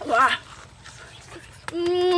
我嗯嗯。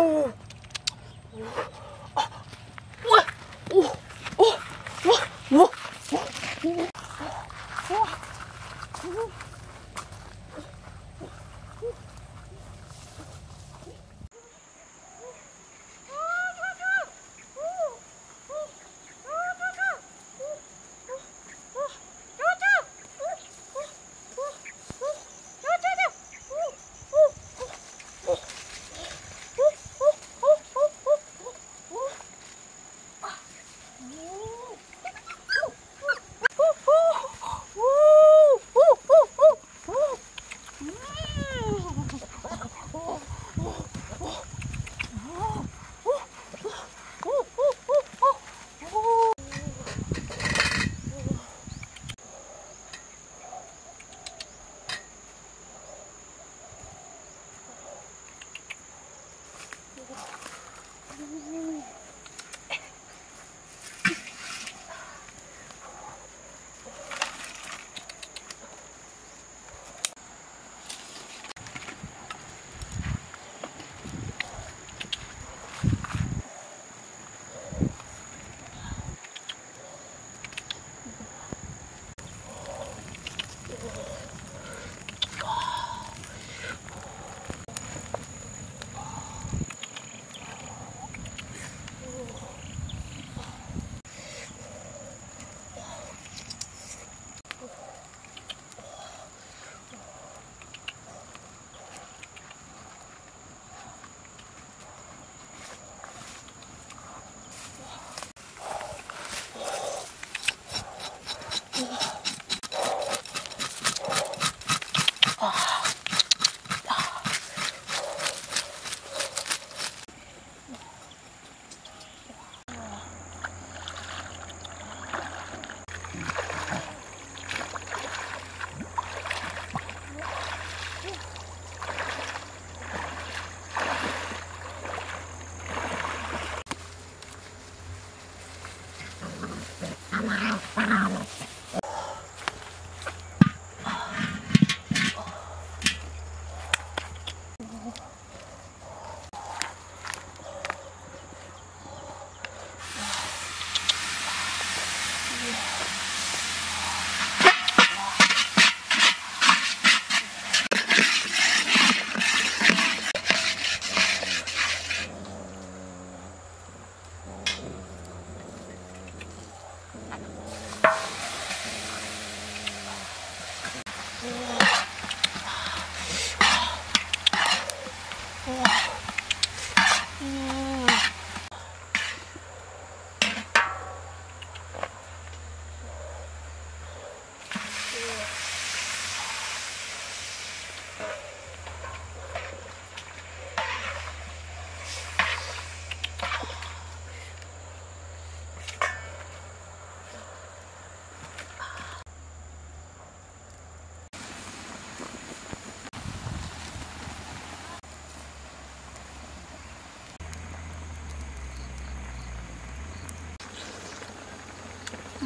おあおおおおおおお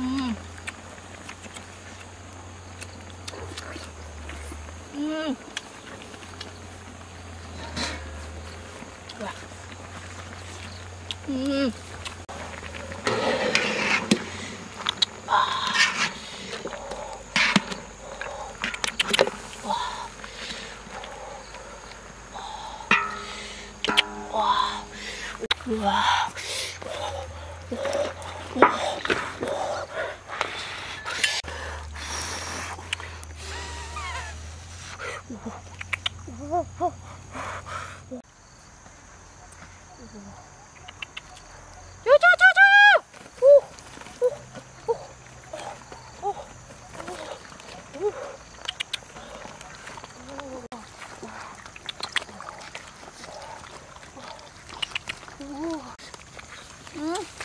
嗯。 응?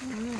음.